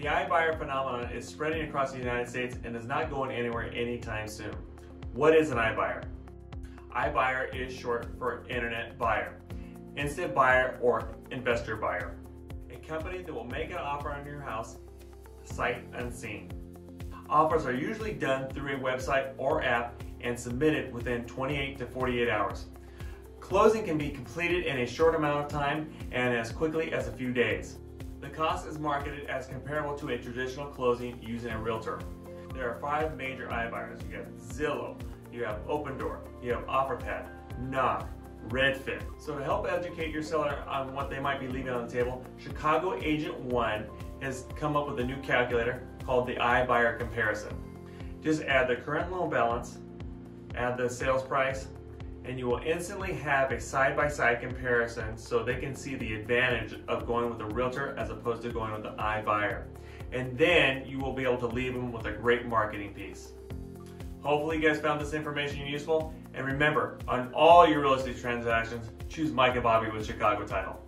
The iBuyer phenomenon is spreading across the United States and is not going anywhere anytime soon. What is an iBuyer? iBuyer is short for Internet Buyer, Instant Buyer, or Investor Buyer. A company that will make an offer on your house sight unseen. Offers are usually done through a website or app and submitted within 28 to 48 hours. Closing can be completed in a short amount of time and as quickly as a few days. The cost is marketed as comparable to a traditional closing using a realtor. There are five major iBuyers. You have Zillow, you have Opendoor, you have OfferPad, Knock, Redfin. So to help educate your seller on what they might be leaving on the table, Chicago Agent One has come up with a new calculator called the iBuyer comparison. Just add the current loan balance, add the sales price, and you will instantly have a side-by-side -side comparison so they can see the advantage of going with a realtor as opposed to going with the iBuyer. And then you will be able to leave them with a great marketing piece. Hopefully you guys found this information useful. And remember, on all your real estate transactions, choose Mike and Bobby with Chicago Title.